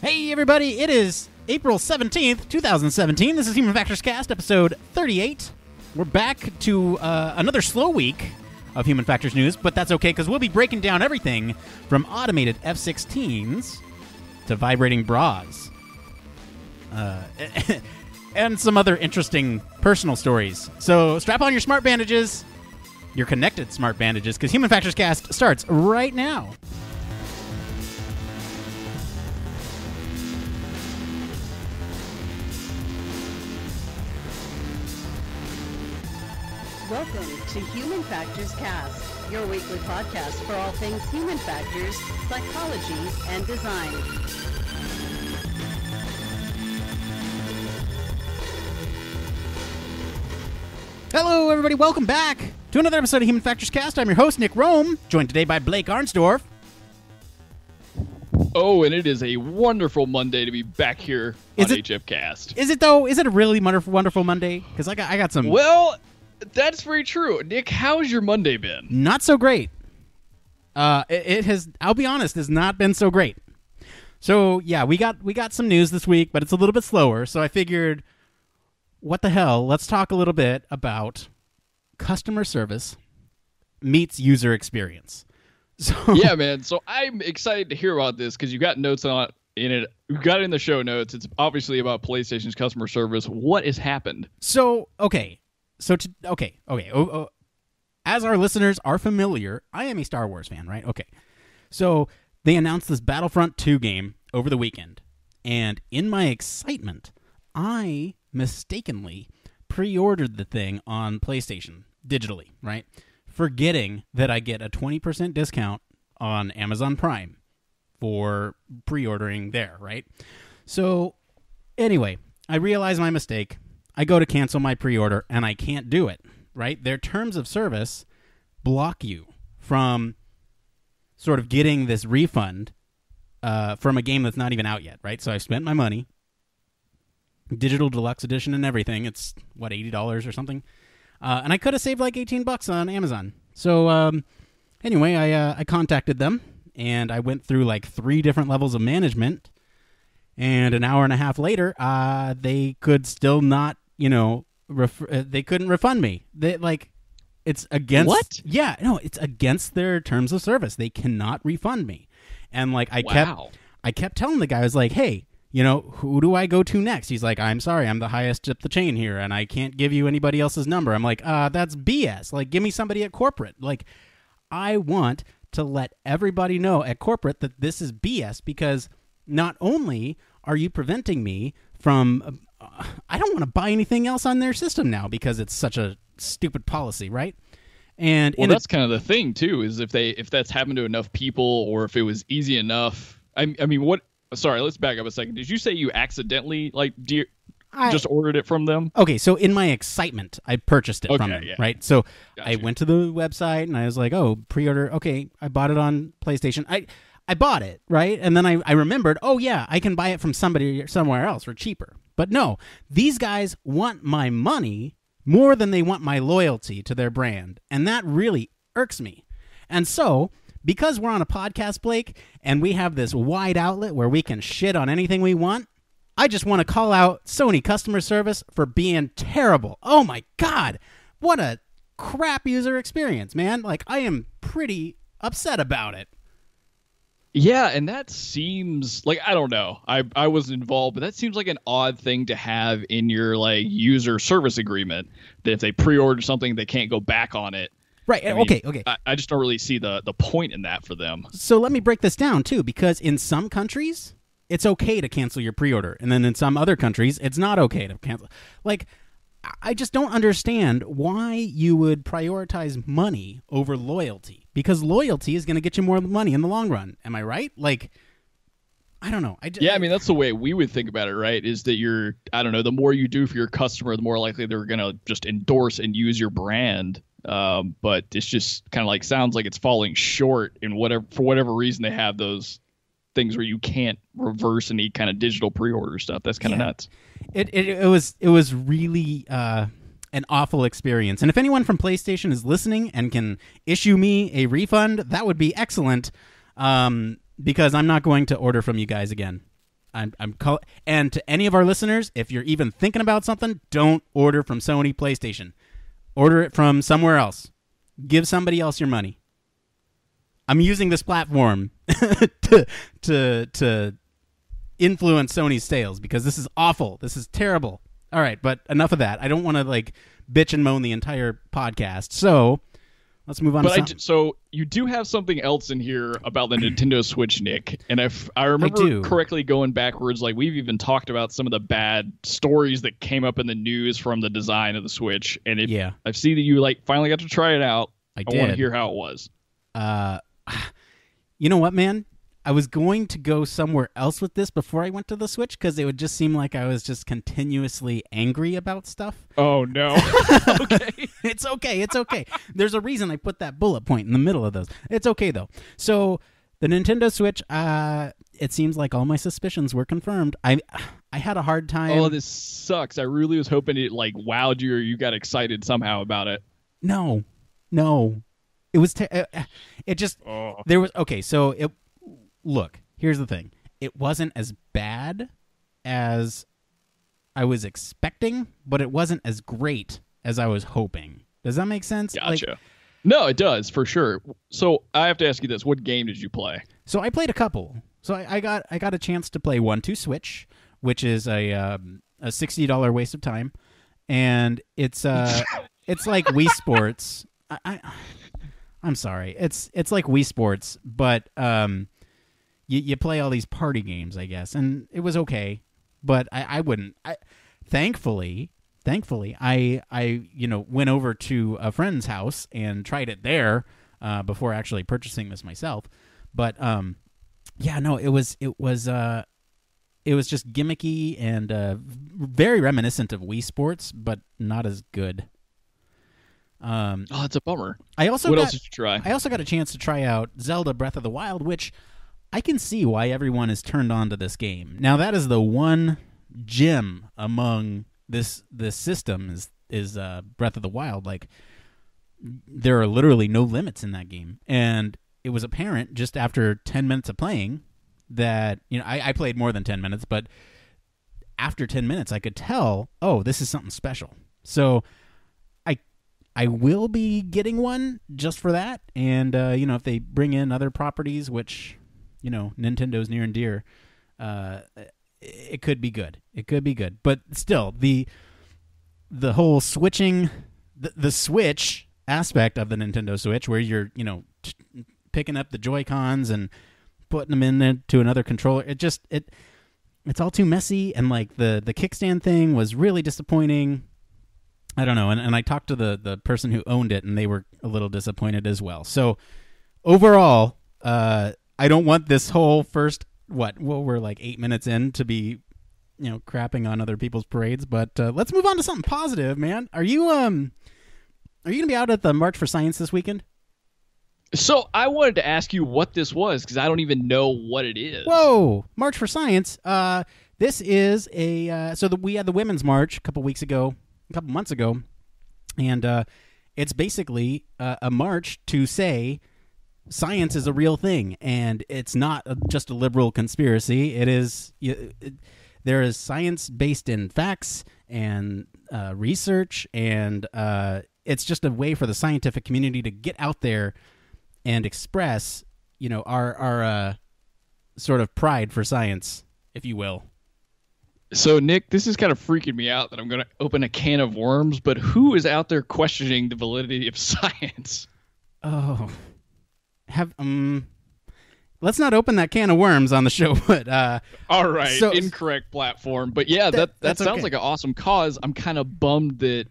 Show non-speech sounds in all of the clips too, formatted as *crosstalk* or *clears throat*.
Hey, everybody, it is April 17th, 2017. This is Human Factors Cast, episode 38. We're back to uh, another slow week of Human Factors news, but that's okay because we'll be breaking down everything from automated F 16s to vibrating bras. Uh, *laughs* and some other interesting personal stories. So strap on your smart bandages, your connected smart bandages, because Human Factors Cast starts right now. Welcome to Human Factors Cast, your weekly podcast for all things human factors, psychology, and design. Hello, everybody. Welcome back to another episode of Human Factors Cast. I'm your host, Nick Roome, joined today by Blake Arnsdorff. Oh, and it is a wonderful Monday to be back here Is on it- HF Cast. Is it though? Is it a really wonderful, wonderful Monday? Because I got, I got some Well, that's very true. Nick, how's your Monday been? not so great. Uh, it, it has. I'll be honest, has not been so great. So yeah, we got we got some news this week, but it's a little bit slower. So I figured, what the hell? Let's talk a little bit about customer service meets user experience. *laughs* So yeah, man. So I'm excited to hear about this because you got notes on in it. You got it in the show notes. It's obviously about PlayStation's customer service. What has happened? So okay, so to, okay, okay. Oh, oh, as our listeners are familiar, I am a Star Wars fan, right? Okay, so they announced this Battlefront Two game over the weekend, and in my excitement, I mistakenly pre-ordered the thing on PlayStation digitally, right? Forgetting that I get a twenty percent discount on Amazon Prime for pre-ordering there, right? So Anyway, I realize my mistake. I go to cancel my pre order and I can't do it, right? Their terms of service block you from sort of getting this refund uh, from a game that's not even out yet, right? So I spent my money, digital deluxe edition and everything. It's what, $80 or something? Uh, and I could have saved like 18 bucks on Amazon. So um, anyway, I, uh, I contacted them and I went through like three different levels of management and an hour and a half later, uh, they could still not, you know, ref- uh, they couldn't refund me. They like, it's against What? Yeah, no, it's against their terms of service. They cannot refund me, and like I Wow. kept, I kept telling the guy, I was like, hey. You know, who do I go to next? He's like, I'm sorry, I'm the highest up the chain here, and I can't give you anybody else's number. I'm like, uh, that's BS. Like, give me somebody at corporate. Like, I want to let everybody know at corporate that this is BS because not only are you preventing me from, uh, I don't want to buy anything else on their system now because it's such a stupid policy, right? And Well, in a- that's kind of the thing too. Is if they if that's happened to enough people, or if it was easy enough. I, I mean, what? Sorry, let's back up a second. Did you say you accidentally like de- I- just ordered it from them? Okay, so in my excitement, I purchased it from them, yeah. right? So I went to the website and I was like, "Oh, pre-order. Okay, I bought it on PlayStation. I I bought it, right? And then I I remembered, "Oh yeah, I can buy it from somebody somewhere else for cheaper." But no, these guys want my money more than they want my loyalty to their brand, and that really irks me. And so, because we're on a podcast, Blake, and we have this wide outlet where we can shit on anything we want, I just want to call out Sony customer service for being terrible. Oh my god. What a crap user experience, man. Like I am pretty upset about it. Yeah, and that seems like I don't know. I I wasn't involved, but that seems like an odd thing to have in your like user service agreement that if they pre-order something, they can't go back on it. Right. I eh, mean, okay, okay. I, I just don't really see the the point in that for them. So let me break this down too because in some countries it's okay to cancel your pre-order and then in some other countries it's not okay to cancel. Like I- just don't understand why you would prioritize money over loyalty because loyalty is going to get you more money in the long run. Am I right? Like I don't know. I j- Yeah, I mean that's the way we would think about it, right? Is that you're I don't know, the more you do for your customer, the more likely they're gonna just endorse and use your brand. Um, but it's just kind of like sounds like it's falling short in whatever for whatever reason they have those things where you can't reverse any kind of digital pre-order stuff. That's kind of Yeah. nuts. it, it it was it was really uh, an awful experience. And if anyone from PlayStation is listening and can issue me a refund, that would be excellent. Um, because I'm not going to order from you guys again. I'm I'm call- and to any of our listeners, if you're even thinking about something, don't order from Sony PlayStation. Order it from somewhere else. Give somebody else your money. I'm using this platform *laughs* to to to influence Sony's sales because this is awful. This is terrible. All right, but enough of that. I don't want to like bitch and moan the entire podcast. So let's move on. But to I so you do have something else in here about the *clears throat* Nintendo Switch, Nick. And if I remember do. correctly, going backwards, like we've even talked about some of the bad stories that came up in the news from the design of the Switch. And if yeah, I see that you like finally got to try it out, I I, want to hear how it was. Uh, *sighs* you know what, man? I was going to go somewhere else with this before I went to the Switch because it would just seem like I was just continuously angry about stuff. Oh no. *laughs* okay. *laughs* it's okay. It's okay. There's a reason I put that bullet point in the middle of those. It's okay though. So the Nintendo Switch, uh, it seems like all my suspicions were confirmed. I *sighs* I had a hard time. Oh, this sucks. I really was hoping it like wowed you or you got excited somehow about it. no, no, it was. Te- uh, uh, it just Oh. there was okay. So it look. Here's the thing. It wasn't as bad as I was expecting, but it wasn't as great as I was hoping. Does that make sense? Like, Gotcha. no, it does for sure. So I have to ask you this: What game did you play? So I played a couple. So I, I got I got a chance to play one two switch, which is a um, a sixty dollar waste of time, and it's uh *laughs* it's like Wii Sports. I, I I'm sorry, it's it's like Wii Sports, but um, you you play all these party games, I guess, and it was okay, but I I wouldn't. I thankfully thankfully I I you know went over to a friend's house and tried it there uh, before actually purchasing this myself, but um yeah no it was it was uh it was just gimmicky and uh very reminiscent of Wii Sports but not as good um Oh, that's a bummer. I also what got, else did you try? I also got a chance to try out Zelda Breath of the Wild which I can see why everyone is turned on to this game. Now that is the one gem among this this system is is uh Breath of the Wild like there are literally no limits in that game. And it was apparent just after 10 minutes of playing that, you know, I, I played more than 10 minutes, but after 10 minutes, I could tell, oh, this is something special. So I will be getting one just for that. And, uh, you know, if they bring in other properties, which, you know, Nintendo's near and dear, uh, it could be good. It could be good. But still, the the whole switching the, the switch aspect of the Nintendo Switch where you're, you know, t- picking up the Joy-Cons and putting them in there to another controller. It just it it's all too messy and like the the kickstand thing was really disappointing. I don't know, and, and I talked to the the person who owned it and they were a little disappointed as well. So overall, uh I don't want this whole first what well we're like 8 minutes in to be you know crapping on other people's parades, but uh, let's move on to something positive, man. Are you um are you going to be out at the March for Science this weekend? So I wanted to ask you what this was because I don't even know what it is. Whoa, March for Science. Uh, this is a uh, so the, we had the Women's March a couple weeks ago, a couple months ago, and uh, it's basically uh, a march to say science is a real thing and it's not a, just a liberal conspiracy. It is y- it, there is science based in facts and uh, research, and uh, it's just a way for the scientific community to get out there and express, you know, our our uh, sort of pride for science, if you will. So Nick, this is kind of freaking me out that I'm going to open a can of worms. But who is out there questioning the validity of *laughs* science? Oh, have um, let's not open that can of worms on the show. *laughs* But uh, All right, So- incorrect platform. But yeah, that that, that's sounds okay. like an awesome cause. I'm kind of bummed that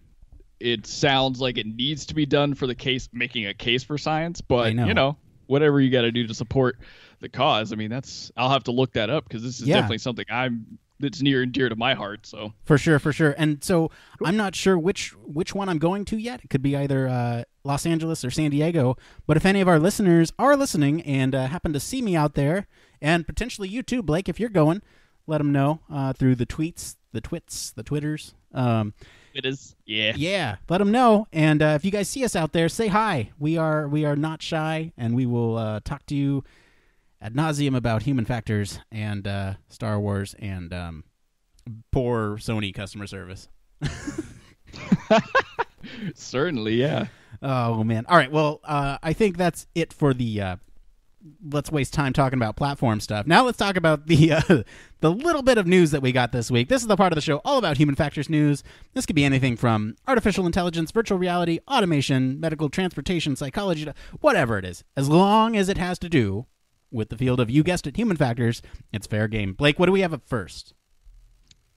it sounds like it needs to be done for the case, making a case for science. But know. you know, whatever you got to do to support the cause. I mean, that's I'll have to look that up because this is Yeah. definitely something I'm that's near and dear to my heart. So for sure, for sure. And so I'm not sure which which one I'm going to yet. It could be either uh, Los Angeles or San Diego. But if any of our listeners are listening and uh, happen to see me out there, and potentially you too, Blake, if you're going, let them know uh, through the tweets, the twits, the twitters. Um, it is, yeah. yeah, let them know. And uh, if you guys see us out there, say hi. We are we are not shy, and we will uh, talk to you ad nauseum about human factors and uh, Star Wars and um, poor Sony customer service. *laughs* Certainly, yeah. Oh man! All right, well, uh, I think that's it for the. Uh, let's waste time talking about platform stuff. Now let's talk about the uh, *laughs* the little bit of news that we got this week. This is the part of the show all about human factors news. This could be anything from artificial intelligence, virtual reality, automation, medical transportation, psychology, whatever it is. As long as it has to do with the field of you guessed it, human factors, it's fair game. Blake, what do we have up first?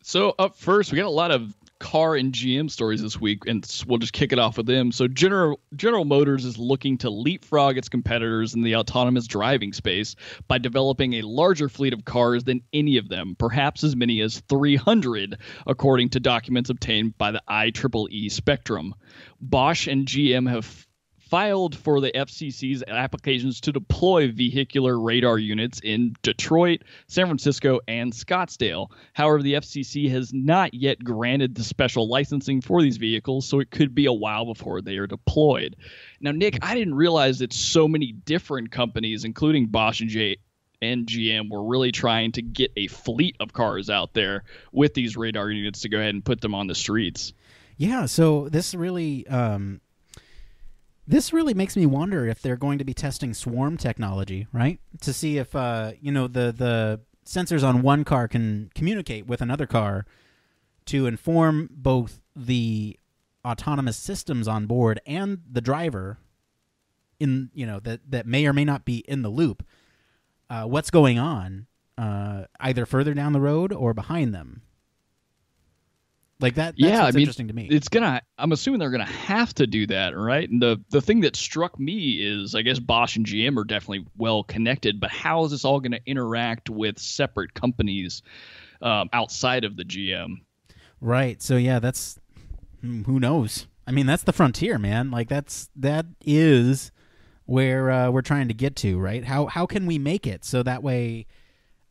So up first, we got a lot of car and GM stories this week, and we'll just kick it off with them. So General General Motors is looking to leapfrog its competitors in the autonomous driving space by developing a larger fleet of cars than any of them, perhaps as many as 300, according to documents obtained by the IEEE Spectrum. Bosch and GM have filed for the FCC's applications to deploy vehicular radar units in Detroit, San Francisco, and Scottsdale. However, the FCC has not yet granted the special licensing for these vehicles, so it could be a while before they are deployed. Now, Nick, I didn't realize that so many different companies, including Bosch and J and GM were really trying to get a fleet of cars out there with these radar units to go ahead and put them on the streets. Yeah, so this really um, this really makes me wonder if they're going to be testing swarm technology, right? To see if uh, you know the the sensors on one car can communicate with another car to inform both the autonomous systems on board and the driver in you know that that may or may not be in the loop uh, what's going on uh, either further down the road or behind them like that. yeah, I mean, interesting to me. It's gonna. I'm assuming they're gonna have to do that, right? And the the thing that struck me is, I guess Bosch and GM are definitely well connected, but how is this all going to interact with separate companies um, outside of the GM? Right. So yeah, that's hmm, who knows. I mean, that's the frontier, man. Like that's that is where uh, we're trying to get to, right? How how can we make it so that way?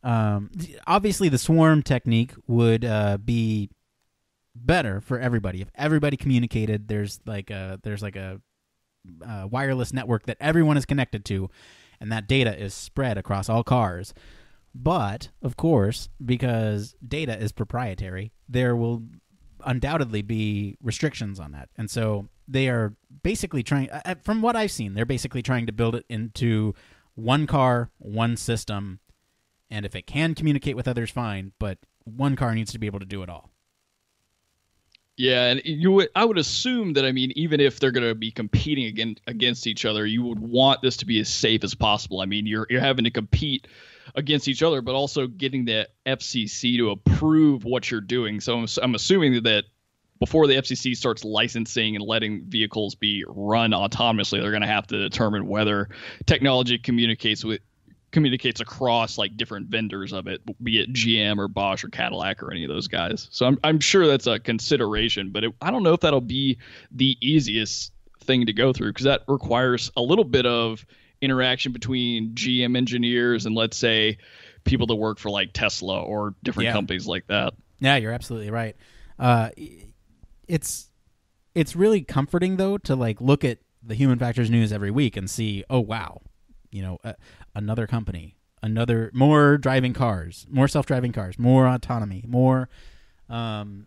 Um, obviously, the swarm technique would uh, be better for everybody. If everybody communicated, there's like a there's like a, a wireless network that everyone is connected to, and that data is spread across all cars. But of course, because data is proprietary, there will undoubtedly be restrictions on that, and so they are basically trying. From what I've seen, they're basically trying to build it into one car, one system, and if it can communicate with others, fine. But one car needs to be able to do it all. Yeah, and you would I would assume that I mean even if they're going to be competing against against each other, you would want this to be as safe as possible. I mean, you're you're having to compete against each other, but also getting the FCC to approve what you're doing. So I'm, I'm assuming that before the FCC starts licensing and letting vehicles be run autonomously, they're going to have to determine whether technology communicates with communicates across like different vendors of it, be it GM or Bosch or Cadillac or any of those guys. So I'm I'm sure that's a consideration, but it, I don't know if that'll be the easiest thing to go through because that requires a little bit of interaction between GM engineers and let's say people that work for like Tesla or different yeah. companies like that. Yeah, you're absolutely right. Uh, it's it's really comforting though to like look at the human factors news every week and see, oh wow, you know, uh, another company, another more driving cars, more self-driving cars, more autonomy, more um,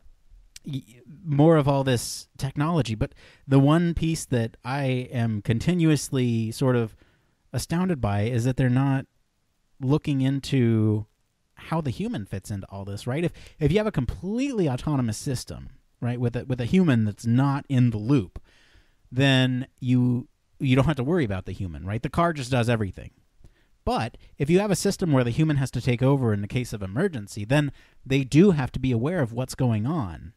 more of all this technology. But the one piece that I am continuously sort of astounded by is that they're not looking into how the human fits into all this, right? If if you have a completely autonomous system, right, with a with a human that's not in the loop, then you you don't have to worry about the human, right? The car just does everything. But if you have a system where the human has to take over in the case of emergency, then they do have to be aware of what's going on.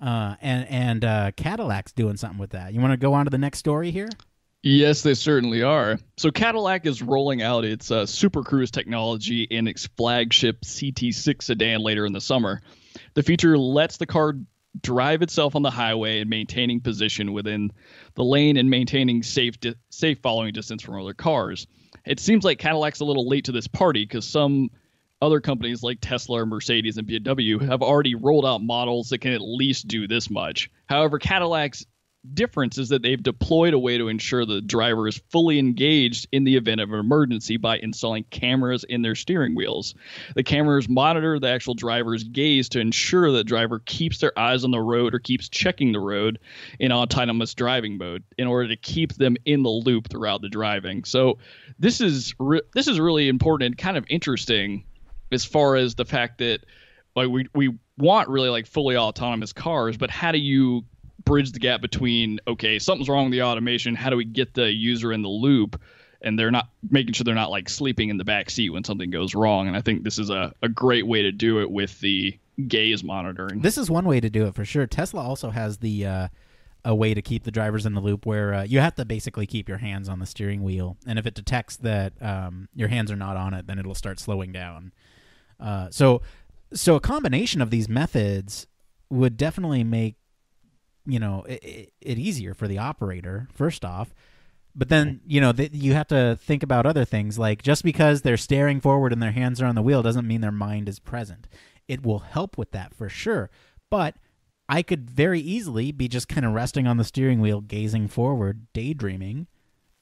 Uh, and and uh, Cadillac's doing something with that. You want to go on to the next story here? Yes, they certainly are. So Cadillac is rolling out its uh, Super Cruise technology in its flagship CT6 sedan later in the summer. The feature lets the car drive itself on the highway and maintaining position within the lane and maintaining safe di- safe following distance from other cars. It seems like Cadillac's a little late to this party because some other companies like Tesla, Mercedes, and BMW have already rolled out models that can at least do this much. However, Cadillac's difference is that they've deployed a way to ensure the driver is fully engaged in the event of an emergency by installing cameras in their steering wheels. The cameras monitor the actual driver's gaze to ensure that driver keeps their eyes on the road or keeps checking the road in autonomous driving mode in order to keep them in the loop throughout the driving. So this is re- this is really important and kind of interesting as far as the fact that like we we want really like fully autonomous cars, but how do you bridge the gap between okay, something's wrong with the automation, how do we get the user in the loop and they're not making sure they're not like sleeping in the back seat when something goes wrong. And I think this is a, a great way to do it with the gaze monitoring. This is one way to do it for sure. Tesla also has the uh, a way to keep the drivers in the loop where uh, you have to basically keep your hands on the steering wheel, and if it detects that um, your hands are not on it, then it'll start slowing down. Uh, so, so a combination of these methods would definitely make you know it, it easier for the operator. First off. But then you know th- you have to think about other things like just because they're staring forward and their hands are on the wheel doesn't mean their mind is present. It will help with that for sure, but I could very easily be just kind of resting on the steering wheel, gazing forward, daydreaming,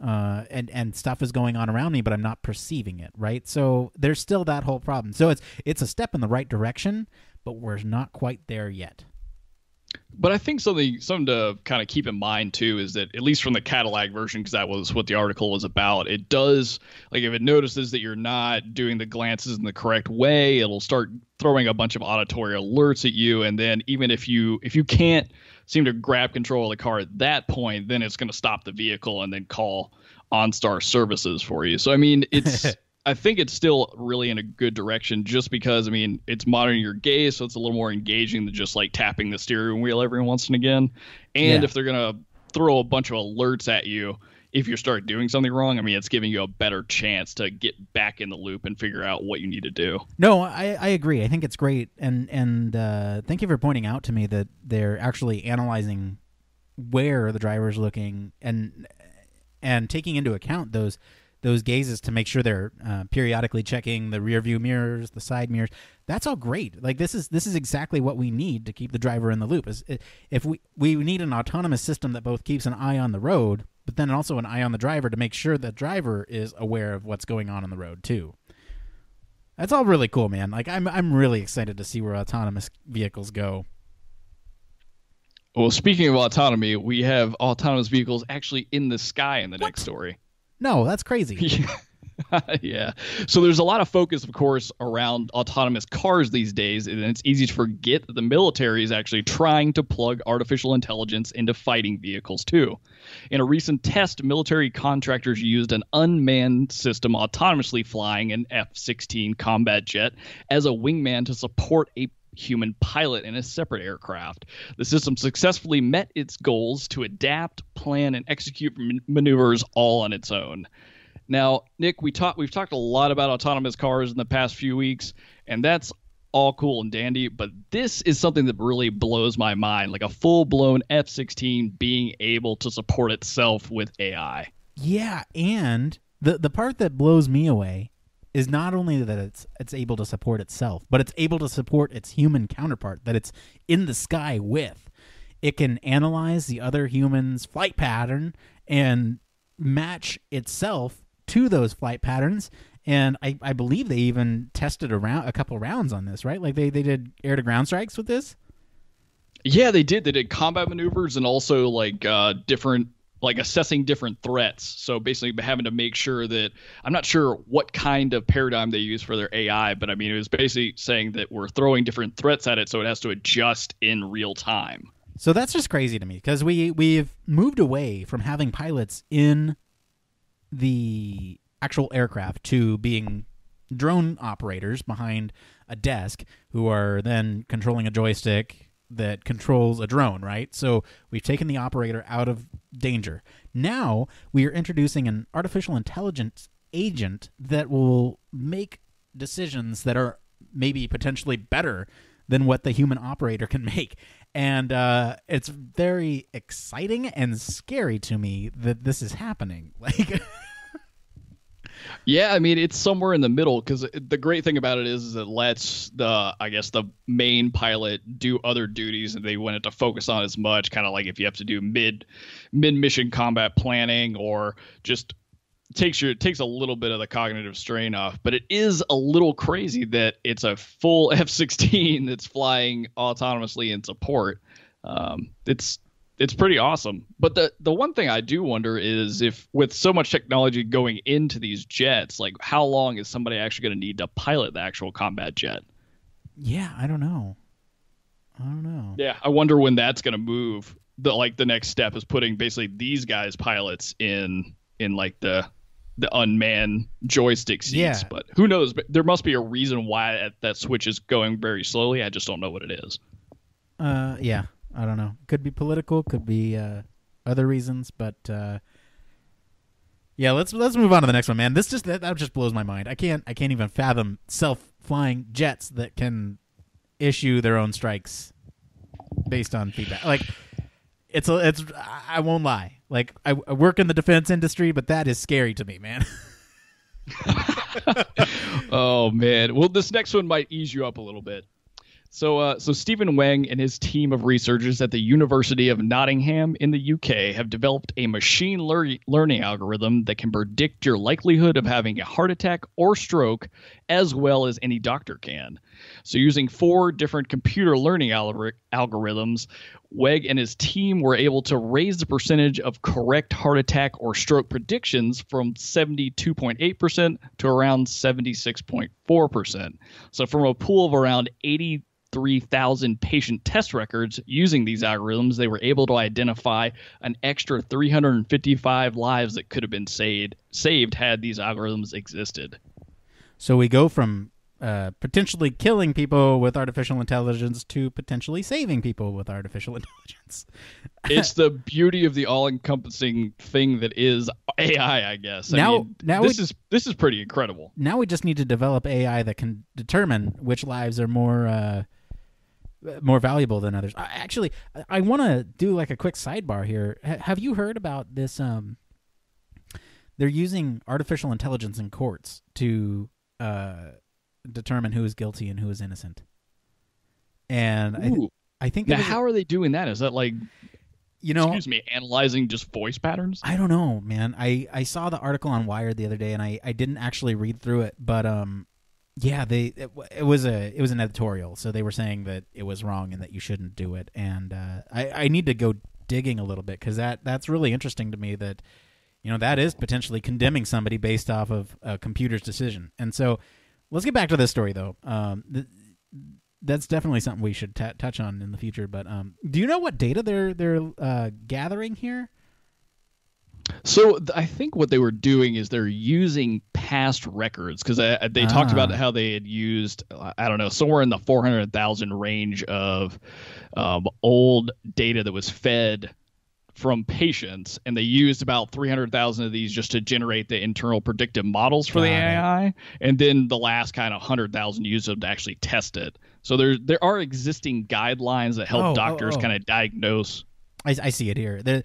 uh, and and stuff is going on around me, but I'm not perceiving it. Right, so there's still that whole problem. So it's it's a step in the right direction, but we're not quite there yet. But I think something something to kind of keep in mind too is that at least from the Cadillac version, because that was what the article was about, it does like if it notices that you're not doing the glances in the correct way, it'll start throwing a bunch of auditory alerts at you, and then even if you if you can't seem to grab control of the car at that point, then it's going to stop the vehicle and then call OnStar services for you. So I mean, it's *laughs* I think it's still really in a good direction just because I mean it's monitoring your gaze, so it's a little more engaging than just like tapping the steering wheel every once and again. And Yeah. if they're gonna throw a bunch of alerts at you if you start doing something wrong, I mean it's giving you a better chance to get back in the loop and figure out what you need to do. No, I, I agree. I think it's great, and and uh, thank you for pointing out to me that they're actually analyzing where the driver's looking and and taking into account those those gazes to make sure they're uh, periodically checking the rear view mirrors, the side mirrors. That's all great. Like this is this is exactly what we need to keep the driver in the loop. Is if we we need an autonomous system that both keeps an eye on the road, but then also an eye on the driver to make sure the driver is aware of what's going on on the road too. That's all really cool, man. Like I'm I'm really excited to see where autonomous vehicles go. Well, speaking of autonomy, we have autonomous vehicles actually in the sky in the What? next story. No, that's crazy. *laughs* yeah. So there's a lot of focus, of course, around autonomous cars these days, and it's easy to forget that the military is actually trying to plug artificial intelligence into fighting vehicles too. In a recent test, military contractors used an unmanned system autonomously flying an F-16 combat jet as a wingman to support a human pilot in a separate aircraft. The system successfully met its goals to adapt, plan, and execute man- maneuvers all on its own. Now, Nick, we talked we've talked a lot about autonomous cars in the past few weeks, and that's all cool and dandy, but this is something that really blows my mind, like a full-blown F-16 being able to support itself with AI. yeah, and the the part that blows me away is not only that it's it's able to support itself, but it's able to support its human counterpart that it's in the sky with. It can analyze the other human's flight pattern and match itself to those flight patterns. And I, I believe they even tested around a couple rounds on this, right? Like they, they did air to ground strikes with this. Yeah, they did. They did combat maneuvers and also like uh, different, like assessing different threats. So basically, having to make sure that I'm not sure what kind of paradigm they use for their AI, but I mean, it was basically saying that we're throwing different threats at it, so it has to adjust in real time. So that's just crazy to me because we we've moved away from having pilots in the actual aircraft to being drone operators behind a desk who are then controlling a joystick that controls a drone, right? So we've taken the operator out of danger. Now we are introducing an artificial intelligence agent that will make decisions that are maybe potentially better than what the human operator can *laughs* make. And uh, it's very exciting and scary to me that this is happening. *laughs* Like, Yeah, I mean it's somewhere in the middle because the great thing about it is, is it lets the I guess the main pilot do other duties and they want it to focus on as much kind of like if you have to do mid mid mission combat planning or just takes your takes a little bit of the cognitive strain off. But it is a little crazy that it's a full *laughs* f-16 that's flying autonomously in support. Um, it's it's pretty awesome. But the the one thing i do wonder is if with so much technology going into these jets like how long is somebody actually going to need to pilot the actual combat jet? Yeah, I don't know. I don't know. yeah i wonder when that's going to move. The like the next step is putting basically these guys pilots in in like the the unmanned joystick seats Yeah. but who knows? But there must be a reason why that, that switch is going very slowly. I just don't know what it is. Uh, yeah, I don't know. Could be political, could be uh, other reasons, but uh, yeah, let's let's move on to the next one, man. This just that, that just blows my mind. I can't I can't even fathom self flying jets that can issue their own strikes based on feedback. Like it's a it's I won't lie. Like I, I work in the defense industry, but that is scary to me, man. *laughs* *laughs* oh man. Well, this next one might ease you up a little bit. So, uh, so Stephen Weng and his team of researchers at the University of Nottingham in the UK have developed a machine lear- learning algorithm that can predict your likelihood of having a heart attack or stroke, as well as any doctor can. So, using four different computer learning algor- algorithms, Weng and his team were able to raise the percentage of correct heart attack or stroke predictions from 72.8% to around 76.4%. So, from a pool of around 83,000 patient test records using these algorithms, they were able to identify an extra 355 lives that could have been saved, saved had these algorithms existed. So we go from uh, potentially killing people with artificial intelligence to potentially saving people with artificial *laughs* intelligence. it's *laughs* the beauty of the all-encompassing thing that is AI, I guess. I Now- mean, now this we- is this is pretty incredible. now we just need to develop AI that can determine which lives are more uh, more valuable than others. I, actually, I, I want to do like a quick sidebar here. H- have you heard about this? Um, they're using artificial intelligence in courts to uh, determine who is guilty and who is innocent. And I, Ooh. I think Now, was a- how are they doing that? Is that like, you know, excuse me, analyzing just voice patterns? I don't know, man. I, I saw the article on Wired the other day, and I, I didn't actually read through it, but um, yeah, they it, it was a it was an editorial, so they were saying that it was wrong and that you shouldn't do it, and uh, I I need to go digging a little bit because that that's really interesting to me that you know that is potentially condemning somebody based off of a computer's decision, and so let's get back to this story though. Um, th- that's definitely something we should t- touch on in the future. But um, do you know what data they're they're uh, gathering here? So th- I think what they were doing is they're using past records because they talked Ah. about how they had used uh, I don't know somewhere in the four hundred thousand range of um, old data that was fed from patients, and they used about three hundred thousand of these just to generate the internal predictive models for the Got it. AI, and then the last kind of hundred thousand used them to actually test it. So there there are existing guidelines that help Oh, oh, doctors oh. kind of diagnose. I, I see it here. They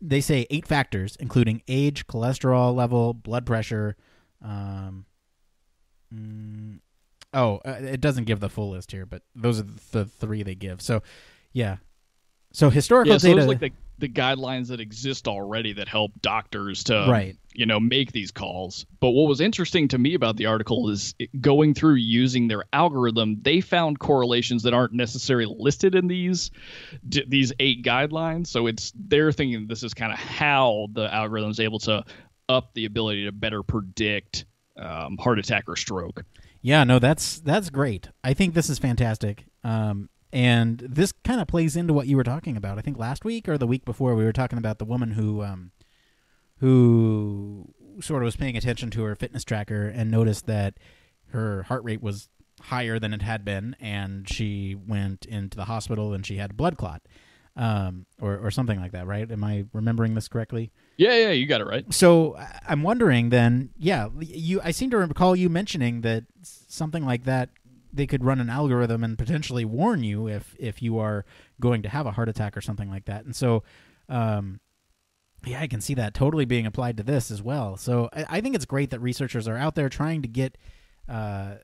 they say eight factors, including age, cholesterol level, blood pressure. Um, mm, oh, uh, it doesn't give the full list here, but those are the three they give. So, yeah. So historical Yeah, so data. like the, the guidelines that exist already that help doctors to Right. you know make these calls. But what was interesting to me about the article is going through using their algorithm, they found correlations that aren't necessarily listed in these d- these eight guidelines. So it's they're thinking this is kind of how the algorithm is able to up the ability to better predict um, heart attack or stroke. Yeah, no, that's that's great. I think this is fantastic. Um, and this kind of plays into what you were talking about. I think last week or the week before we were talking about the woman who um, who sort of was paying attention to her fitness tracker and noticed that her heart rate was higher than it had been, and she went into the hospital and she had a blood clot, um, or or something like that. Right? Am I remembering this correctly? Yeah, yeah, you got it right. So I'm wondering then, yeah, you. I seem to recall you mentioning that something like that they could run an algorithm and potentially warn you if if you are going to have a heart attack or something like that. And so, um, Yeah, I can see that totally being applied to this as well. So I, I think it's great that researchers are out there trying to get, uh,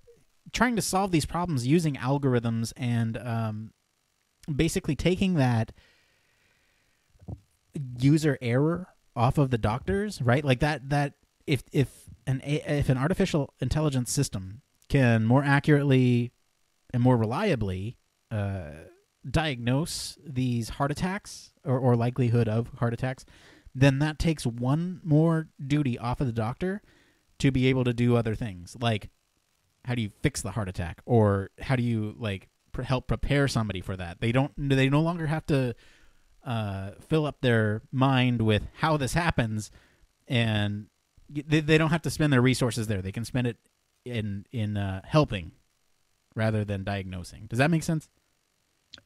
trying to solve these problems using algorithms and um, basically taking that user error off of the doctors, right? Like that that if if an if an artificial intelligence system can more accurately and more reliably uh, diagnose these heart attacks or, or likelihood of heart attacks, then that takes one more duty off of the doctor to be able to do other things like how do you fix the heart attack or how do you like pr- help prepare somebody for that? They don't they no longer have to uh, fill up their mind with how this happens and they, they don't have to spend their resources there. They can spend it in in uh, helping rather than diagnosing does that make sense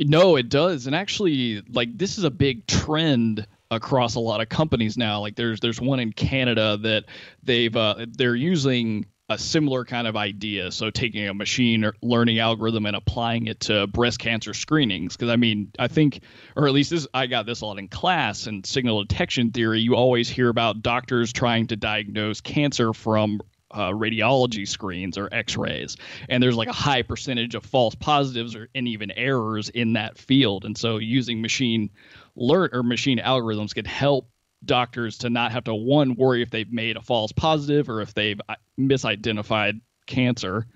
no it does and actually like this is a big trend across a lot of companies now. Like there's there's one in Canada that they've uh, they're using a similar kind of idea. So taking a machine learning algorithm and applying it to breast cancer screenings. Because I mean, I think, or at least this, I got this a lot in class and signal detection theory. You always hear about doctors trying to diagnose cancer from uh, radiology screens or x-rays. And there's like a high percentage of false positives or and even errors in that field. And so using machine learn or machine algorithms can help doctors to not have to one worry if they've made a false positive or if they've uh, misidentified cancer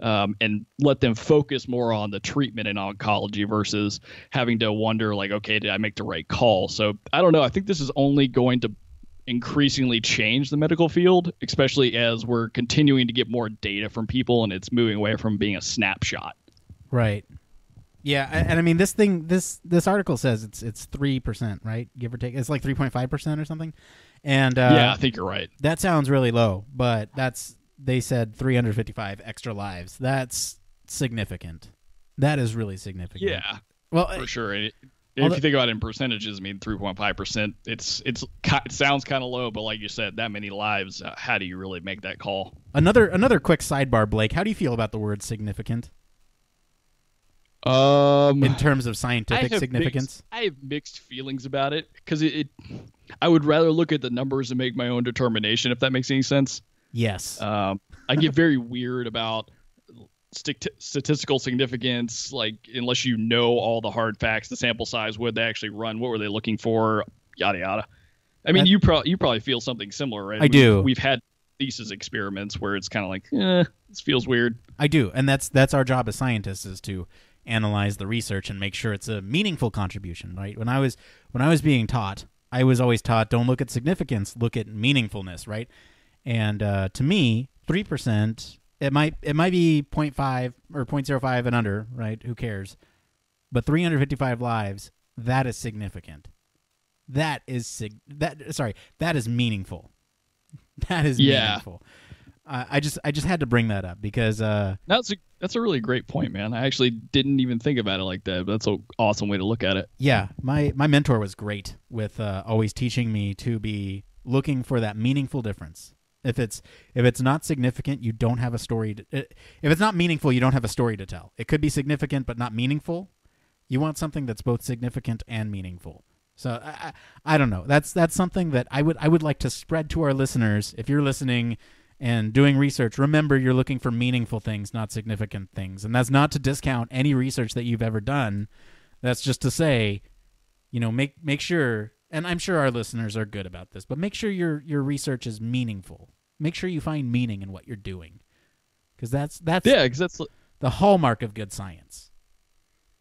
um, and let them focus more on the treatment in oncology versus having to wonder like okay did i make the right call? So i don't know. I think this is only going to increasingly change the medical field especially as we're continuing to get more data from people and it's moving away from being a snapshot right yeah, and I mean this thing this this article says it's it's three percent, right? Give or take. It's like three point five percent or something. And uh, yeah, I think you're right. That sounds really low, but that's they said 355 extra lives. That's significant. That is really significant. Yeah. Well, for sure. If you think about it in percentages, I mean, 3.5 percent. It's it's it sounds kind of low, but like you said, that many lives. Uh, how do you really make that call? Another another quick sidebar, Blake. How do you feel about the word significant? Um, in terms of scientific significance, mixed, I have mixed feelings about it because it, it, I would rather look at the numbers and make my own determination if that makes any sense. Yes. Um, I get very weird about st- statistical significance, like unless you know all the hard facts, the sample size, would they actually run, what were they looking for, yada yada. I mean, that, you probably you probably feel something similar, right? I we, do. We've had thesis experiments where it's kind of like, eh, this feels weird. I do, and that's that's our job as scientists is to analyze the research and make sure it's a meaningful contribution right when i was when i was being taught i was always taught don't look at significance look at meaningfulness right and uh, to me 3% it might it might be 0.5 or 0.05 and under right who cares but 355 lives that is significant that is sig- that sorry that is meaningful *laughs* that is yeah. meaningful uh, I just I just had to bring that up because uh, that's a that's a really great point, man. I actually didn't even think about it like that. But that's an awesome way to look at it. Yeah, my my mentor was great with uh, always teaching me to be looking for that meaningful difference. If it's if it's not significant, you don't have a story. To, uh, if it's not meaningful, you don't have a story to tell. It could be significant but not meaningful. You want something that's both significant and meaningful. So I, I, I don't know. That's that's something that I would I would like to spread to our listeners. If you're listening and doing research, remember you're looking for meaningful things, not significant things. And that's not to discount any research that you've ever done. That's just to say, you know, make make sure and I'm sure our listeners are good about this, but make sure your your research is meaningful. Make sure you find meaning in what you're doing. Cuz that's that's Yeah, cuz that's the hallmark of good science.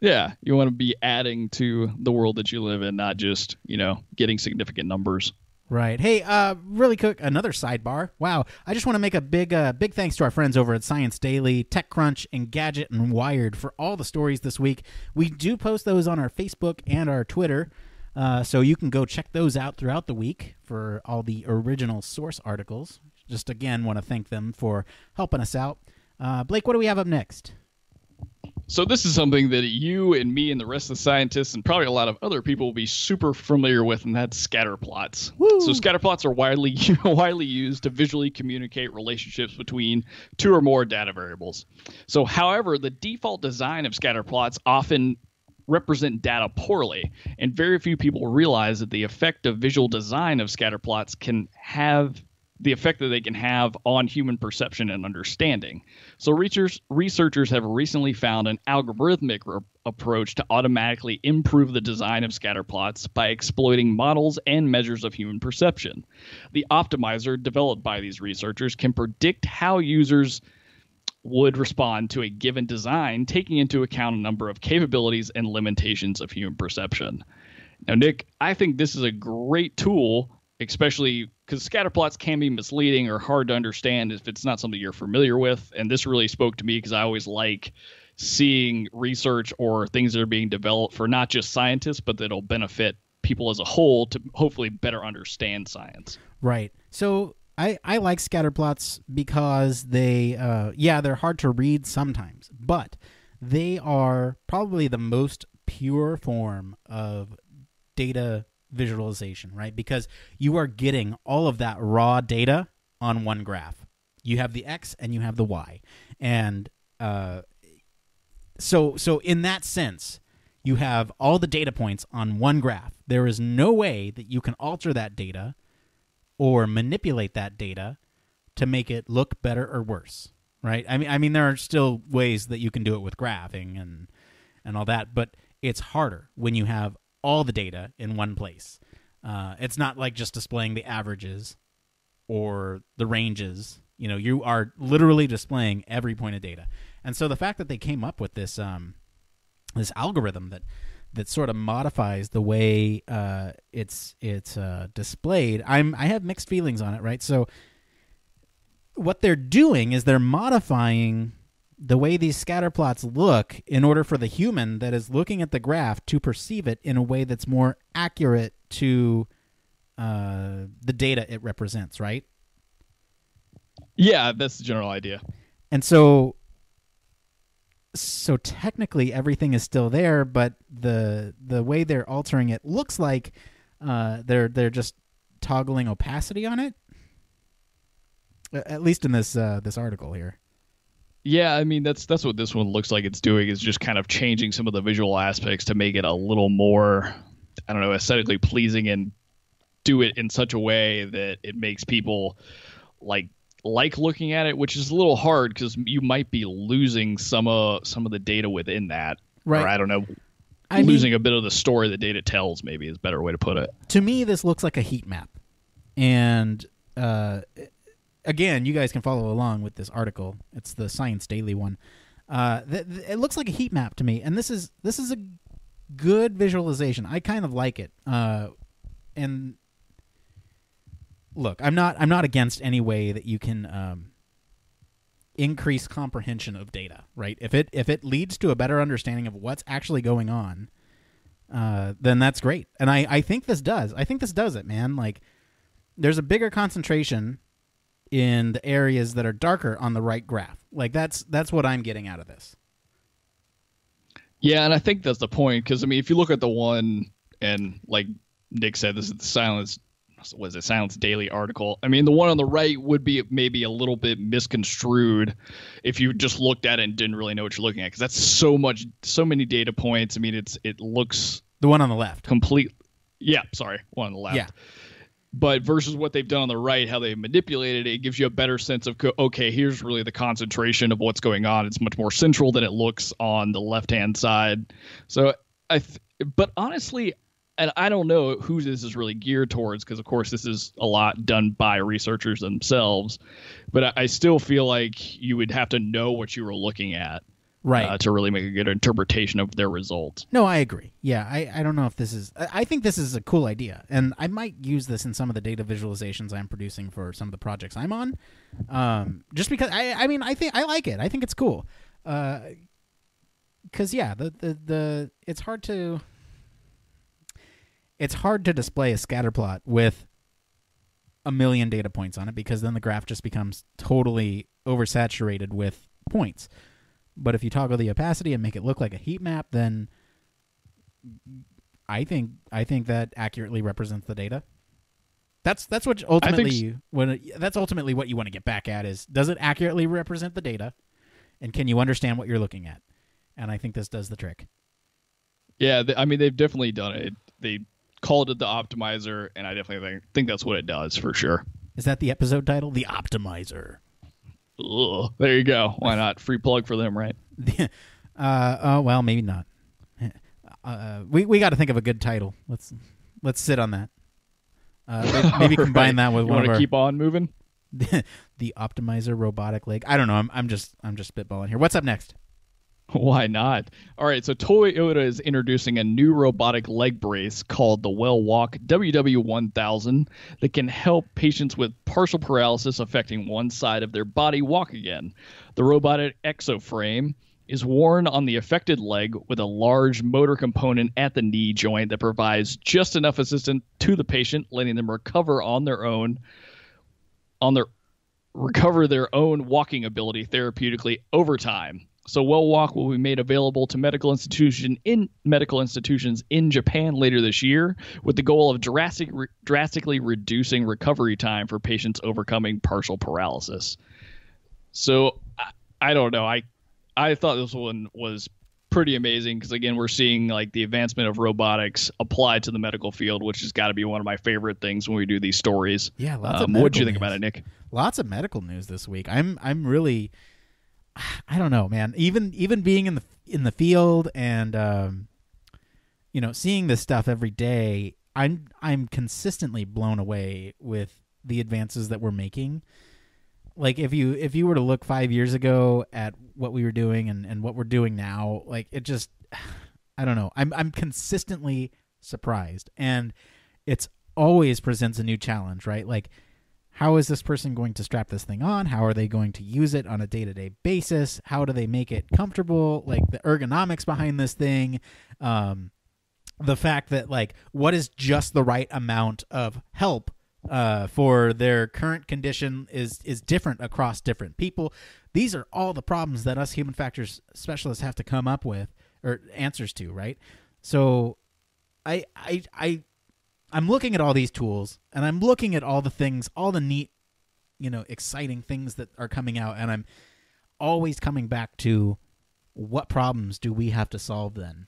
Yeah, you want to be adding to the world that you live in, not just, you know, getting significant numbers. Right. Hey, uh, really quick, another sidebar. Wow. I just want to make a big, uh, big thanks to our friends over at Science Daily, TechCrunch, Engadget and Wired for all the stories this week. We do post those on our Facebook and our Twitter, uh, so you can go check those out throughout the week for all the original source articles. Just again, want to thank them for helping us out. Uh, Blake, what do we have up next? So this is something that you and me and the rest of the scientists and probably a lot of other people will be super familiar with, and that's scatter plots. Woo. So scatter plots are widely *laughs* widely used to visually communicate relationships between two or more data variables. So, however, the default design of scatter plots often represent data poorly, and very few people realize that the effect of visual design of scatter plots can have the effect that they can have on human perception and understanding. So researchers researchers have recently found an algorithmic re- approach to automatically improve the design of scatter plots by exploiting models and measures of human perception. The optimizer developed by these researchers can predict how users would respond to a given design, taking into account a number of capabilities and limitations of human perception. Now, Nick, I think this is a great tool, especially because scatter plots can be misleading or hard to understand if it's not something you're familiar with. And this really spoke to me because I always like seeing research or things that are being developed for not just scientists, but that'll benefit people as a whole to hopefully better understand science. Right. So I, I like scatter plots because they, uh, yeah, they're hard to read sometimes, but they are probably the most pure form of data visualization, right? Because you are getting all of that raw data on one graph. You have the X and you have the Y. And uh, so, so in that sense, you have all the data points on one graph. There is no way that you can alter that data or manipulate that data to make it look better or worse, right? I mean, I mean, there are still ways that you can do it with graphing and and all that, but it's harder when you have all the data in one place. Uh, it's not like just displaying the averages or the ranges. You know, you are literally displaying every point of data, and so the fact that they came up with this um, this algorithm that that sort of modifies the way uh, it's it's uh, displayed. I'm I have mixed feelings on it, right? So what they're doing is they're modifying the way these scatter plots look in order for the human that is looking at the graph to perceive it in a way that's more accurate to uh, the data it represents, right? Yeah, that's the general idea. And so so technically everything is still there, but the the way they're altering it looks like uh, they're they're just toggling opacity on it. At least in this uh, this article here. Yeah, I mean that's that's what this one looks like it's doing is just kind of changing some of the visual aspects to make it a little more I don't know, aesthetically pleasing and do it in such a way that it makes people like like looking at it, which is a little hard because you might be losing some of some of the data within that. Right. Or I don't know, I losing mean, a bit of the story the data tells. Maybe is a better way to put it. to me, this looks like a heat map, and uh, again, you guys can follow along with this article. It's the Science Daily one. Uh, th- th- it looks like a heat map to me, and this is this is a good visualization. I kind of like it. Uh, and look, I'm not I'm not against any way that you can um, increase comprehension of data. Right? If it if it leads to a better understanding of what's actually going on, uh, then that's great. And I I think this does. I think this does it, man. Like there's a bigger concentration in the areas that are darker on the right graph. Like that's that's what I'm getting out of this. Yeah, and I think that's the point because I mean, if you look at the one and like Nick said, this is the Science was it Science Daily article. I mean, the one on the right would be maybe a little bit misconstrued if you just looked at it and didn't really know what you're looking at because that's so much, so many data points. I mean, it's it looks The one on the left. complete. Yeah, sorry, one on the left. Yeah. But versus what they've done on the right, how they've manipulated it, it gives you a better sense of okay, here's really the concentration of what's going on. It's much more central than it looks on the left hand side. So I, th- but honestly, and I don't know who this is really geared towards because of course this is a lot done by researchers themselves. But I, I still feel like you would have to know what you were looking at Right. uh, to really make a good interpretation of their results. no, I agree. Yeah, I, I don't know if this is. I think this is a cool idea, and I might use this in some of the data visualizations I'm producing for some of the projects I'm on. Um, just because I I mean I think I like it. I think it's cool. Uh, because yeah, the, the the it's hard to it's hard to display a scatter plot with a million data points on it because then the graph just becomes totally oversaturated with points. But if you toggle the opacity and make it look like a heat map, then I think I think that accurately represents the data. That's that's what ultimately s- you when that's ultimately what you want to get back at is does it accurately represent the data, and can you understand what you're looking at? And I think this does the trick. Yeah, th- I mean they've definitely done it. They called it the optimizer, and I definitely think, think that's what it does for sure. Is that the episode title? The Optimizer. Ugh, there you go. Why not? Free plug for them, right? *laughs* uh, oh well, maybe not. Uh, we we got to think of a good title. Let's let's sit on that. Uh, *laughs* maybe, combine Right. that with You one of our keep on moving? *laughs* the optimizer robotic leg. I don't know. I'm I'm just I'm just spitballing here. What's up next? *laughs* Why not? All right, so Toyota is introducing a new robotic leg brace called the Welwalk WW1000 that can help patients with partial paralysis affecting one side of their body walk again. The robotic exoframe is worn on the affected leg with a large motor component at the knee joint that provides just enough assistance to the patient, letting them recover on their own on their recover their own walking ability therapeutically over time. So Welwalk will be made available to medical institution in medical institutions in Japan later this year, with the goal of drastic, drastically reducing recovery time for patients overcoming partial paralysis. So I, I don't know. I I thought this one was pretty amazing because again we're seeing like the advancement of robotics applied to the medical field, which has got to be one of my favorite things when we do these stories. Yeah, lots of Um, what do you think about news. it, Nick? Lots of medical news this week. I'm I'm really I don't know, man. Even even being in the in the field and um you know, seeing this stuff every day, I'm I'm consistently blown away with the advances that we're making. Like if you if you were to look 5 years ago at what we were doing and and what we're doing now, like it just *sighs* I don't know. I'm I'm consistently surprised and it's always presents a new challenge, right? Like how is this person going to strap this thing on? How are they going to use it on a day to day basis? How do they make it comfortable? Like the ergonomics behind this thing, um, the fact that like what is just the right amount of help uh, for their current condition is is different across different people. These are all the problems that us human factors specialists have to come up with or answers to, right? So, I I I I'm looking at all these tools and I'm looking at all the things, all the neat, you know, exciting things that are coming out, and I'm always coming back to what problems do we have to solve then?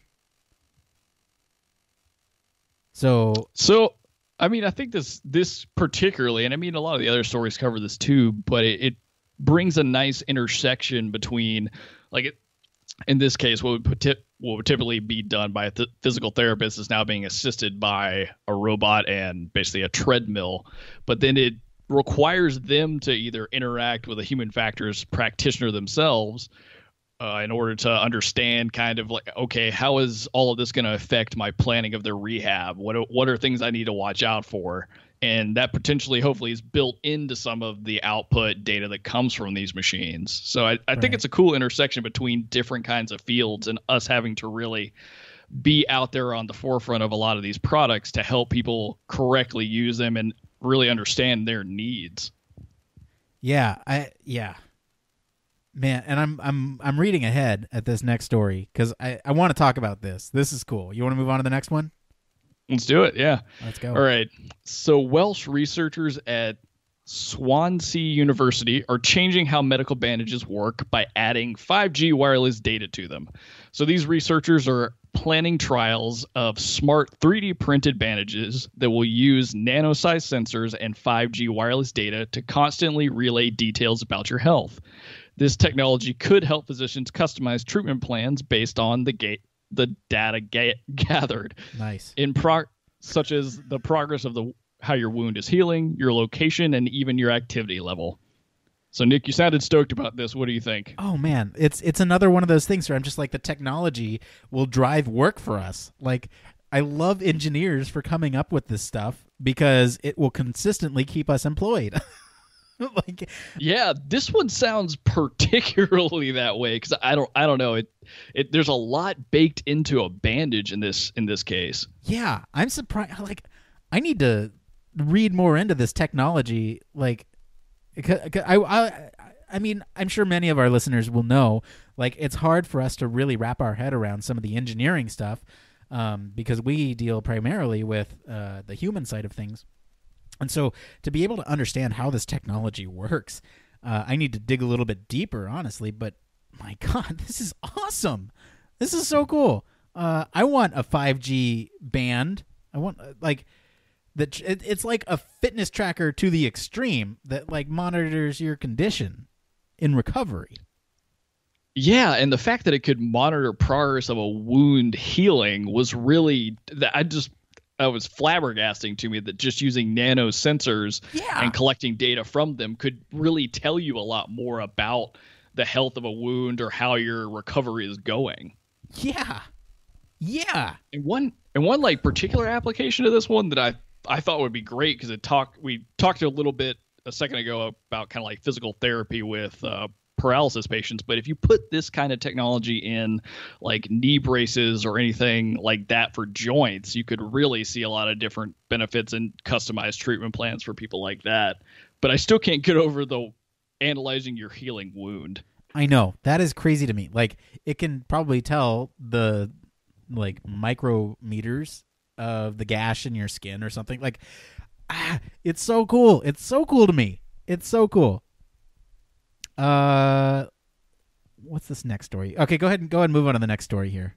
So So, I mean, I think this this particularly, and I mean, a lot of the other stories cover this too, but it, it brings a nice intersection between, like, it, in this case, what would put what would typically be done by a th- physical therapist is now being assisted by a robot and basically a treadmill, but then it requires them to either interact with a human factors practitioner themselves uh, in order to understand kind of like okay how is all of this going to affect my planning of their rehab? What what are things i need to watch out for and that potentially hopefully is built into some of the output data that comes from these machines so i, I Right. think it's a cool intersection between different kinds of fields and us having to really be out there on the forefront of a lot of these products to help people correctly use them and really understand their needs yeah, I yeah, man, and I'm I'm I'm reading ahead at this next story because I I want to talk about this. This is cool. You want to move on to the next one? Let's do it yeah Let's go. All right. So Welsh researchers at Swansea University are changing how medical bandages work by adding 5G wireless data to them. So these researchers are planning trials of smart 3D printed bandages that will use nano-sized sensors and 5G wireless data to constantly relay details about your health. This technology could help physicians customize treatment plans based on the gate the data ga- *laughs* gathered Nice. in pro such as the progress of the how your wound is healing, your location, and even your activity level. So Nick, you sounded stoked about this. What do you think? Oh man, it's it's another one of those things where I'm just like the technology will drive work for us. Like I love engineers for coming up with this stuff because it will consistently keep us employed. *laughs* *laughs* like Yeah, this one sounds particularly that way because I don't I don't know it it there's a lot baked into a bandage in this in this case. yeah, I'm surprised like I need to read more into this technology like I, I I mean, I'm sure many of our listeners will know like it's hard for us to really wrap our head around some of the engineering stuff um, because we deal primarily with uh, the human side of things. And so to be able to understand how this technology works, uh, I need to dig a little bit deeper, honestly. But my *laughs* God, this is awesome! This is so cool. Uh, I want a 5G band. I want uh, like that. It, it's like a fitness tracker to the extreme that like monitors your condition in recovery. Yeah, and the fact that it could monitor progress of a wound healing was really I just that was flabbergasting to me that just using nano sensors Yeah. and collecting data from them could really tell you a lot more about the health of a wound or how your recovery is going. Yeah, yeah. And one and one like particular application of this one that I I thought would be great because it talked we talked a little bit a second ago about kind of like physical therapy with uh, paralysis patients, but if you put this kind of technology in like knee braces or anything like that for joints, you could really see a lot of different benefits and customized treatment plans for people like that. But I still can't get over the analyzing your healing wound. I know that is crazy to me. Like it can probably tell the like micrometers of the gash in your skin or something. Like ah, it's so cool. It's so cool to me. It's so cool. Uh what's this next story? Okay, go ahead and go ahead and move on to the next story here.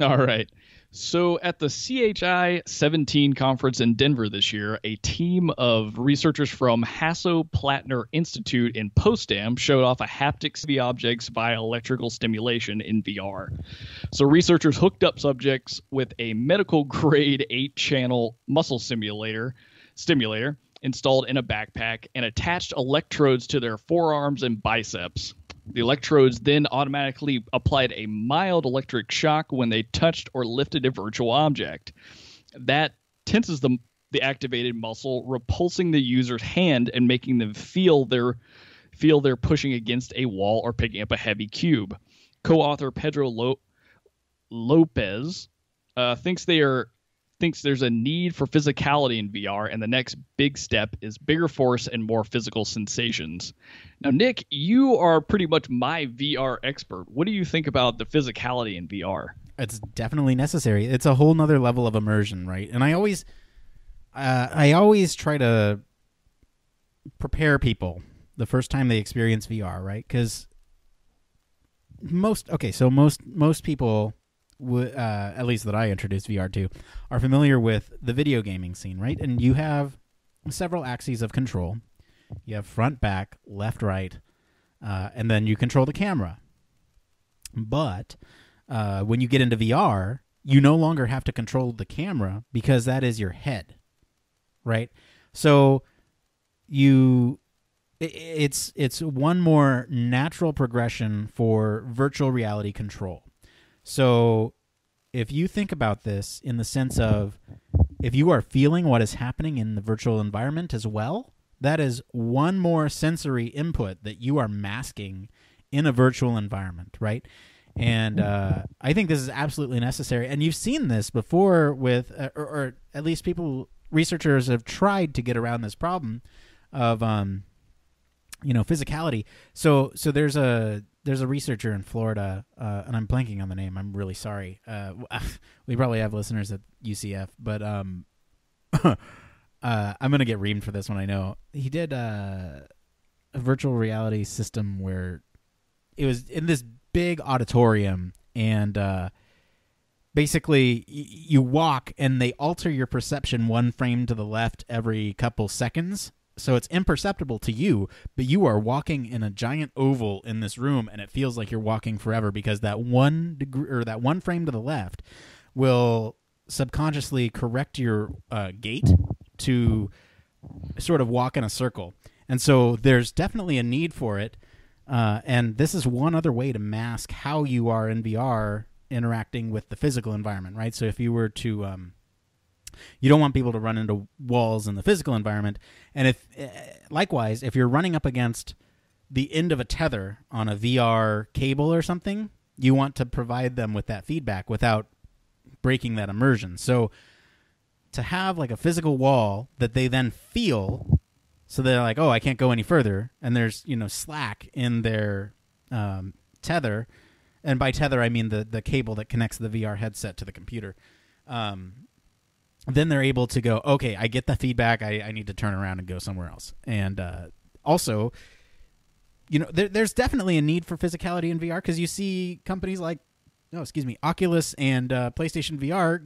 All right. So at the CHI 17 conference in Denver this year, a team of researchers from Hasso Plattner Institute in Potsdam showed off a haptic CV objects via electrical stimulation in VR. So researchers hooked up subjects with a medical *laughs* grade 8-channel muscle simulator stimulator installed in a backpack and attached electrodes to their forearms and biceps. The electrodes then automatically applied a mild electric shock when they touched or lifted a virtual object. That tenses the, the activated muscle, repulsing the user's hand and making them feel their feel they're pushing against a wall or picking up a heavy cube. Co-author Pedro Lo- Lopes uh, thinks they are thinks there's a need for physicality in VR, and the next big step is bigger force and more physical sensations. Now, Nick, you are pretty much my VR expert. What do you think about the physicality in VR? It's definitely necessary. It's a whole nother level of immersion, right? And I always, uh, I always try to prepare people the first time they experience VR, right? Because most, okay, so most most people, w- uh, at least that I introduced VR to, are familiar with the video gaming scene, right? And you have several axes of control. You have front, back, left, right, uh, and then you control the camera. But uh, when you get into VR, you no longer have to control the camera because that is your head, right? So you it's it's one more natural progression for virtual reality control. So if you think about this in the sense of if you are feeling what is happening in the virtual environment as well, that is one more sensory input that you are masking in a virtual environment, right? And uh, I think this is absolutely necessary. And you've seen this before with, uh, or, or at least people, researchers have tried to get around this problem of, um, you know, physicality. So, so there's a there's a researcher in Florida, uh, and I'm blanking on the name. I'm really sorry. Uh, *laughs* we probably have listeners at UCF, but um, *laughs* uh, I'm gonna get reamed for this one. I know he did uh, a virtual reality system where it was in this big auditorium, and uh, basically y- you walk, and they alter your perception one frame to the left every couple seconds. So it's imperceptible to you, but you are walking in a giant oval in this room, and it feels like you're walking forever because that one degree or that one frame to the left will subconsciously correct your uh, gait to sort of walk in a circle. And so there's definitely a need for it. Uh, and this is one other way to mask how you are in VR interacting with the physical environment, right? So if you were to, um, you don't want people to run into walls in the physical environment. And if, uh, likewise, if you're running up against the end of a tether on a VR cable or something, you want to provide them with that feedback without breaking that immersion. So to have like a physical wall that they then feel so they're like, "Oh, I can't go any further," and there's you know slack in their um, tether, and by tether I mean the the cable that connects the VR headset to the computer. Um, then they're able to go, "Okay, I get the feedback. I, I need to turn around and go somewhere else." And uh, also, you know, there, there's definitely a need for physicality in VR because you see companies like no, excuse me, Oculus and uh, PlayStation VR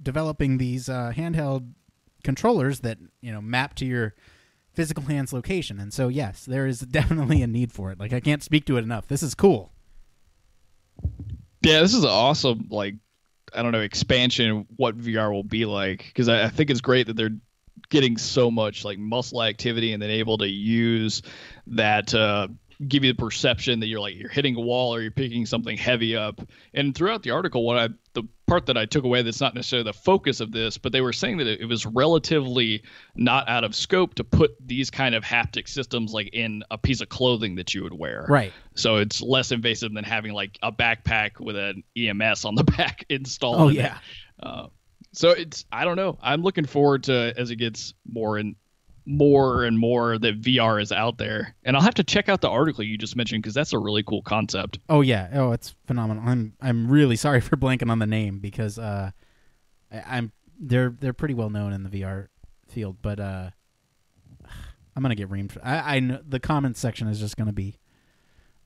developing these uh, handheld controllers that you know map to your physical hands location. And so, yes, there is definitely a need for it. Like I can't speak to it enough. This is cool. Yeah, this is awesome. Like I don't know expansion what VR will be like because I, I think it's great that they're getting so much like muscle activity and then able to use that uh, give you the perception that you're like you're hitting a wall or you're picking something heavy up. And throughout the article, what I the part that I took away that's not necessarily the focus of this, but they were saying that it, it was relatively not out of scope to put these kind of haptic systems like in a piece of clothing that you would wear. Right. So it's less invasive than having like a backpack with an EMS on the *laughs* back installed. Oh in it. yeah. Uh, so it's I don't know. I'm looking forward to as it gets more and more and more that VR is out there. And I'll have to check out the article you just mentioned because that's a really cool concept. Oh yeah. Oh, it's phenomenal. I'm I'm really *laughs* sorry for blanking on the name because uh, I, I'm they're they're pretty well known in the VR field, but uh, *sighs* I'm gonna get reamed. For, I I know the comments section is just gonna be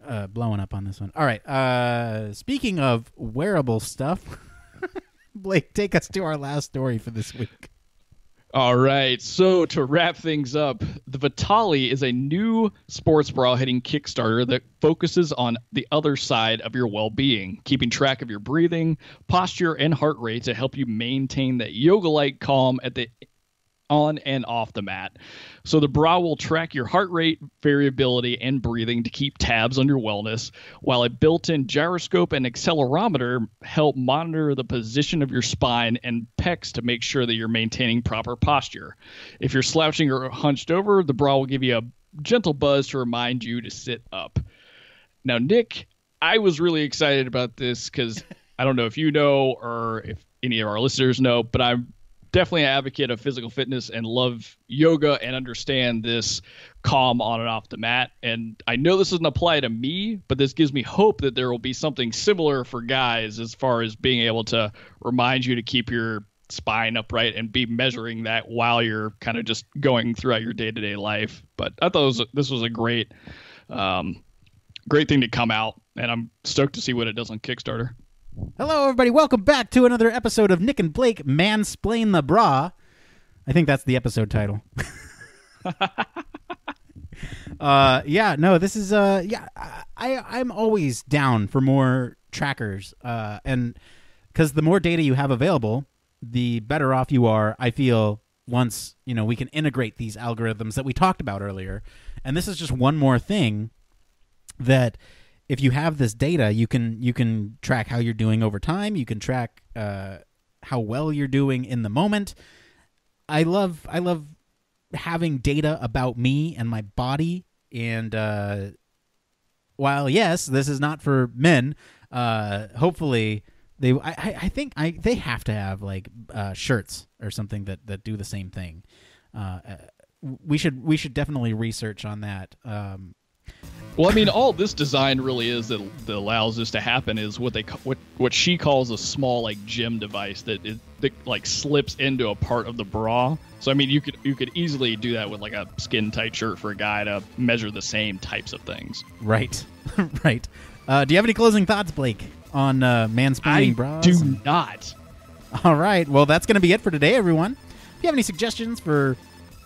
uh blowing up on this one. All right. Uh, speaking of wearable stuff, *laughs* Blake, take us to our last story for this week. All right. So to wrap things up, the Vitali is a new sports bra hitting Kickstarter that focuses on the other side of your well-being, keeping track of your breathing, posture, and heart rate to help you maintain that yoga-like calm at the on and off the mat. So the bra will track your heart rate, variability, and breathing to keep tabs on your wellness, while a built-in gyroscope and accelerometer help monitor the position of your spine and pecs to make sure that you're maintaining proper posture. If you're slouching or hunched over, the bra will give you a gentle buzz to remind you to sit up. Now, Nick, I was really excited about this because I don't know if you know or if any of our listeners know, but I'm definitely an advocate of physical fitness and love yoga and understand this calm on and off the mat. And I know this doesn't apply to me, but this gives me hope that there will be something similar for guys as far as being able to remind you to keep your spine upright and be measuring that while you're kind of just going throughout your day-to-day life. But I thought was, this was a great, um, great thing to come out, and I'm stoked to see what it does on Kickstarter. Hello, everybody. Welcome back to another episode of Nick and Blake Mansplain the Bra. I think that's the episode title. *laughs* uh, yeah, no, this is uh, yeah, I I'm always down for more trackers, uh, and because the more data you have available, the better off you are. I feel once you know we can integrate these algorithms that we talked about earlier, and this is just one more thing that if you have this data, you can you can track how you're doing over time. You can track uh, how well you're doing in the moment. I love I love having data about me and my body. And uh, while yes, this is not for men, uh, hopefully they I, I think I they have to have like uh, shirts or something that that do the same thing. Uh, we should we should definitely research on that. Um, well, I mean, all this design really is that, that allows this to happen is what they what what she calls a small like gym device that it that like slips into a part of the bra. So I mean, you could you could easily do that with like a skin tight shirt for a guy to measure the same types of things. Right, *laughs* right. Uh, do you have any closing thoughts, Blake, on uh, mansplaining I bras? do and- not. All right. Well, that's going to be it for today, everyone. If you have any suggestions for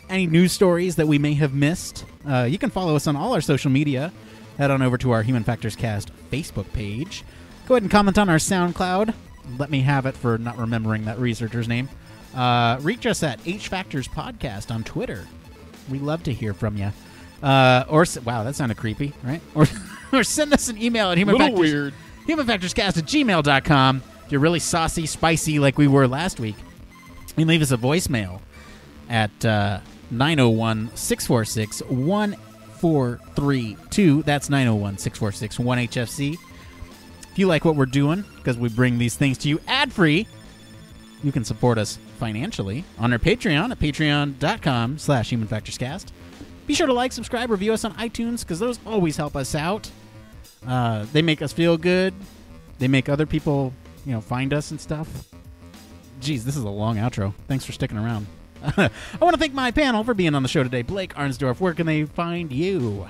any news stories that we may have missed, uh, you can follow us on all our social media. Head on over to our Human Factors Cast Facebook page. Go ahead and comment on our SoundCloud. Let me have it for not remembering that researcher's name. Uh, reach us at H Factors Podcast on Twitter. We love to hear from you. Uh, or wow, that sounded creepy, right? *laughs* Or or send us an email at human little factors weird. humanfactorscast at gmail.com. If you're really saucy, spicy like we were last week, you can leave us a voicemail at uh, 901 646 1432. That's 901 646 1HFC. If you like what we're doing, because we bring these things to you ad free, you can support us financially on our Patreon at patreon.com slash humanfactorscast. Be sure to like, subscribe, review us on iTunes, because those always help us out. Uh, they make us feel good. They make other people, you know, find us and stuff. Geez, this is a long outro. Thanks for sticking around. *laughs* I want to thank my panel for being on the show today. Blake Arnsdorff, where can they find you?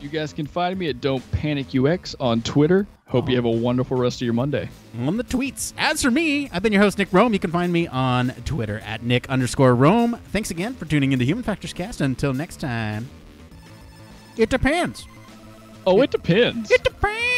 You guys can find me at Don't Panic UX on Twitter. Hope you have a wonderful rest of your Monday. On the tweets. As for me, I've been your host, Nick Roome. You can find me on Twitter at Nick underscore Roome. Thanks again for tuning in to Human Factors Cast. Until next time, it depends. Oh, it depends. It depends.